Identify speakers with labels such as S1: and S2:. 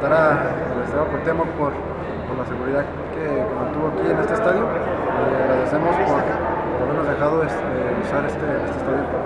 S1: felicitar al Estadio Cuauhtémoc por, por la seguridad que, mantuvo aquí en este estadio. Le agradecemos por, por habernos dejado este, usar este, este estadio